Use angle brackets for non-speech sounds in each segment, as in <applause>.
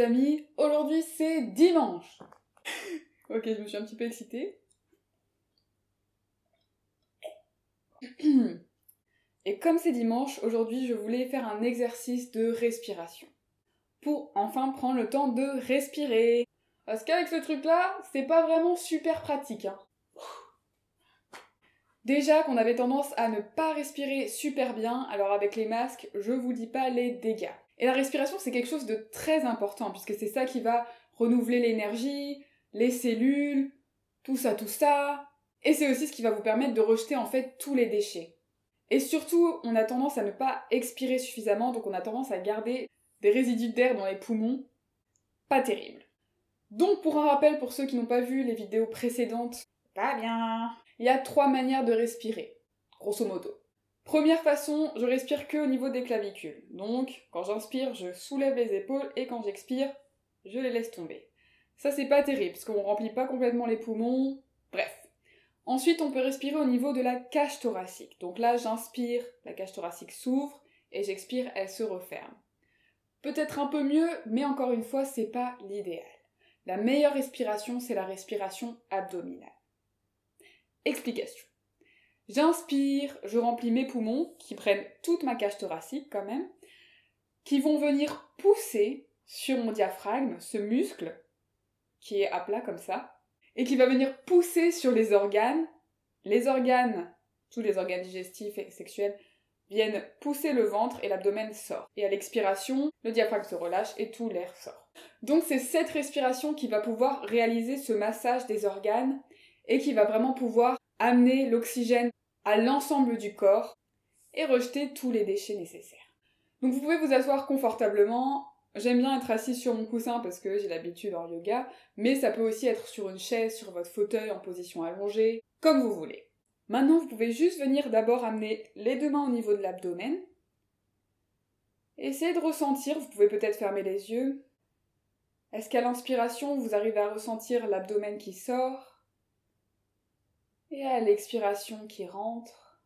amis, aujourd'hui c'est dimanche. <laughs> ok, je me suis un petit peu excitée. <clears throat> Et comme c'est dimanche, aujourd'hui je voulais faire un exercice de respiration. Pour enfin prendre le temps de respirer. Parce qu'avec ce truc-là, c'est pas vraiment super pratique. Hein. Déjà qu'on avait tendance à ne pas respirer super bien, alors avec les masques, je vous dis pas les dégâts. Et la respiration, c'est quelque chose de très important, puisque c'est ça qui va renouveler l'énergie, les cellules, tout ça, tout ça. Et c'est aussi ce qui va vous permettre de rejeter en fait tous les déchets. Et surtout, on a tendance à ne pas expirer suffisamment, donc on a tendance à garder des résidus d'air dans les poumons. Pas terrible. Donc pour un rappel pour ceux qui n'ont pas vu les vidéos précédentes, pas bien. Il y a trois manières de respirer, grosso modo. Première façon, je respire que au niveau des clavicules. Donc, quand j'inspire, je soulève les épaules et quand j'expire, je les laisse tomber. Ça, c'est pas terrible parce qu'on remplit pas complètement les poumons. Bref. Ensuite, on peut respirer au niveau de la cage thoracique. Donc là, j'inspire, la cage thoracique s'ouvre et j'expire, elle se referme. Peut-être un peu mieux, mais encore une fois, c'est pas l'idéal. La meilleure respiration, c'est la respiration abdominale. Explication. J'inspire, je remplis mes poumons, qui prennent toute ma cage thoracique quand même, qui vont venir pousser sur mon diaphragme, ce muscle, qui est à plat comme ça, et qui va venir pousser sur les organes. Les organes, tous les organes digestifs et sexuels, viennent pousser le ventre et l'abdomen sort. Et à l'expiration, le diaphragme se relâche et tout l'air sort. Donc c'est cette respiration qui va pouvoir réaliser ce massage des organes et qui va vraiment pouvoir amener l'oxygène à l'ensemble du corps et rejeter tous les déchets nécessaires. Donc vous pouvez vous asseoir confortablement. J'aime bien être assis sur mon coussin parce que j'ai l'habitude en yoga, mais ça peut aussi être sur une chaise, sur votre fauteuil en position allongée, comme vous voulez. Maintenant, vous pouvez juste venir d'abord amener les deux mains au niveau de l'abdomen. Essayez de ressentir, vous pouvez peut-être fermer les yeux. Est-ce qu'à l'inspiration, vous arrivez à ressentir l'abdomen qui sort? Et à l'expiration qui rentre.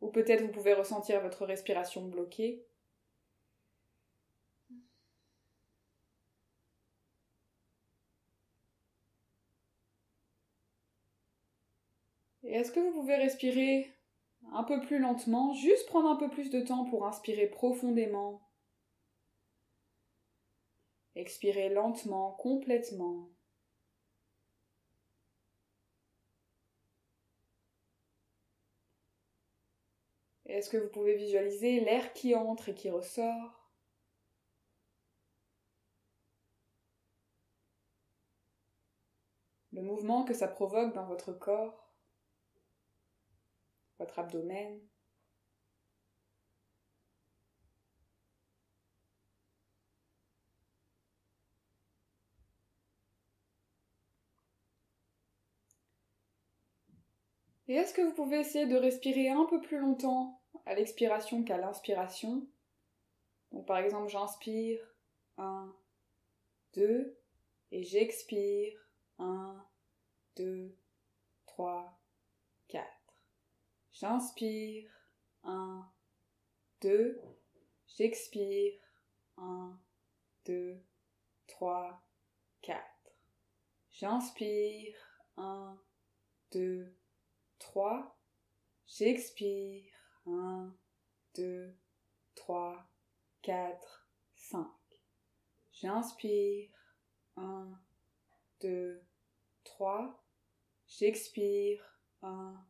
Ou peut-être vous pouvez ressentir votre respiration bloquée. Et est-ce que vous pouvez respirer un peu plus lentement, juste prendre un peu plus de temps pour inspirer profondément, expirer lentement, complètement. Est-ce que vous pouvez visualiser l'air qui entre et qui ressort? Le mouvement que ça provoque dans votre corps, votre abdomen? Et est-ce que vous pouvez essayer de respirer un peu plus longtemps? À l'expiration qu'à l'inspiration. Donc par exemple, j'inspire 1, 2 et j'expire 1, 2, 3, 4. J'inspire 1, 2, j'expire 1, 2, 3, 4. J'inspire 1, 2, 3, j'expire 1, 2, 3, 4, 5. J'inspire. 1, 2, 3. J'expire. 1,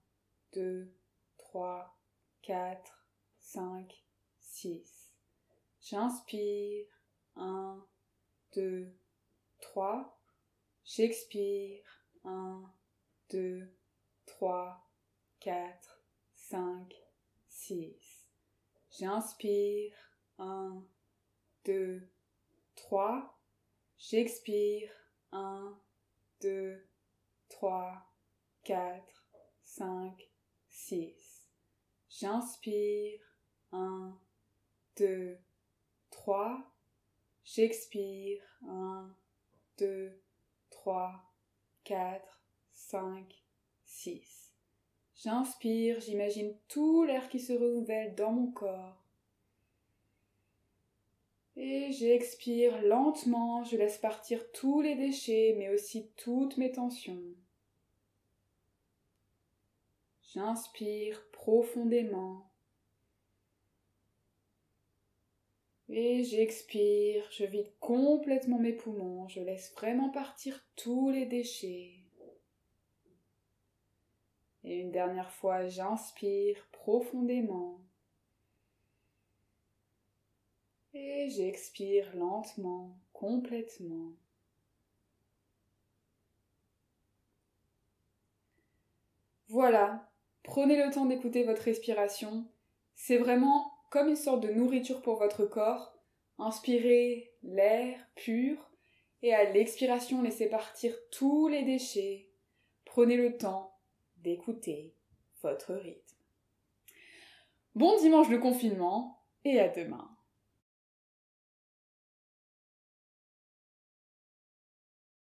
2, 3, 4, 5, 6. J'inspire. 1, 2, 3. J'expire. 1, 2, 3, 4, 5, 6. J'inspire. 1, 2, 3. J'expire. 1, 2, 3, 4, 5, 6. J'inspire. 1, 2, 3. J'expire. 1, 2, 3, 4, 5, 6. J'inspire, j'imagine tout l'air qui se renouvelle dans mon corps. Et j'expire lentement, je laisse partir tous les déchets, mais aussi toutes mes tensions. J'inspire profondément. Et j'expire, je vide complètement mes poumons, je laisse vraiment partir tous les déchets. Et une dernière fois, j'inspire profondément. Et j'expire lentement, complètement. Voilà, prenez le temps d'écouter votre respiration. C'est vraiment comme une sorte de nourriture pour votre corps. Inspirez l'air pur et à l'expiration laissez partir tous les déchets. Prenez le temps d'écouter votre rythme. Bon dimanche de confinement et à demain.